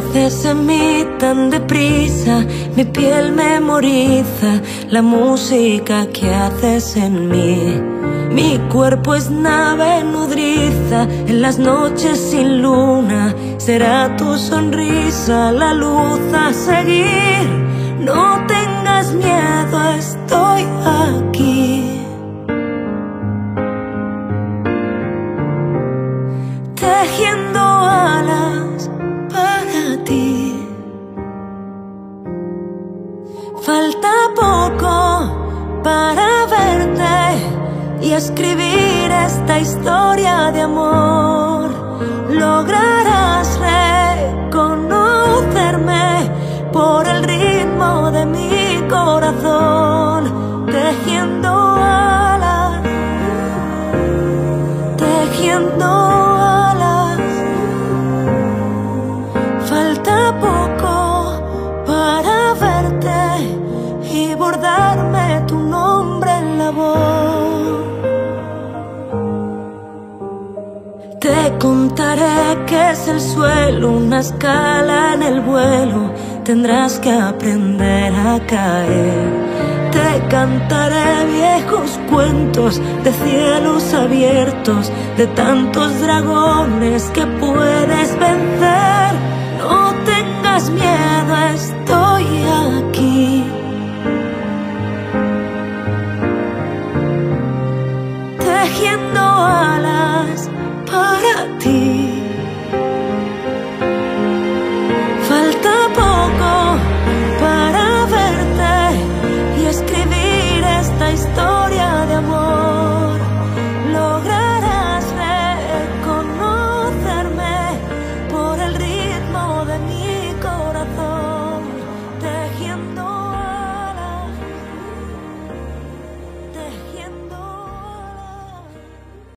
haces en mí tan deprisa, mi piel memoriza la música que haces en mí. Mi cuerpo es nave nudriza en las noches sin luna, será tu sonrisa la luz a seguir. No tengas miedo, Falta poco para verte y escribir esta historia de amor. Lograrás reconocerme por el ritmo de mi corazón, tejiendo alas, tejiendo alas. Falta poco que es el suelo, una escala en el vuelo, tendrás que aprender a caer. Te cantaré viejos cuentos de cielos abiertos, de tantos dragones que puedes vencer. No tengas miedo, estoy aquí. Tejiendo a